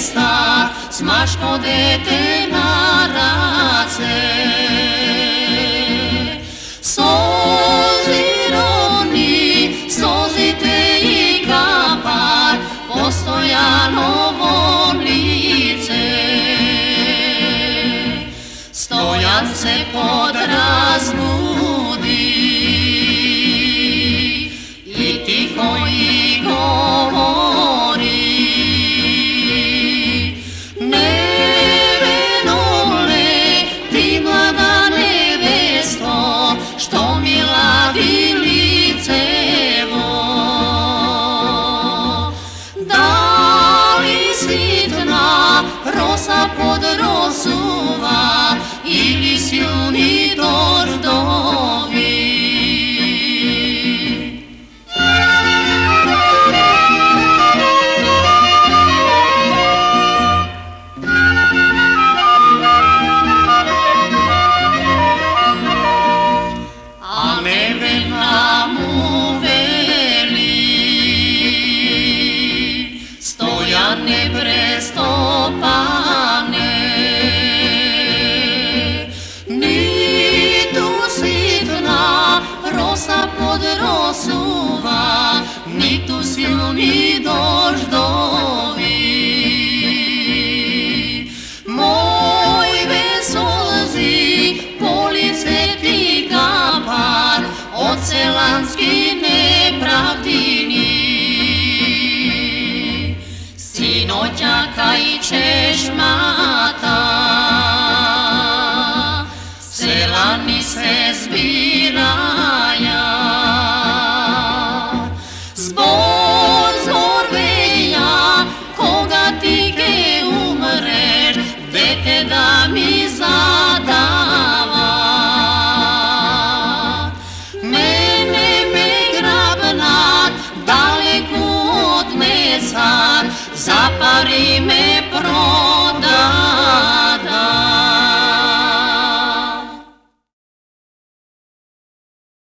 стар, смашко дете на раце. Сози родни, созите и капар, постојано во лице. Стојан се по jedna rosa pod rozova ili sjuni tordovi. ne bre estopa. Zapary me pro.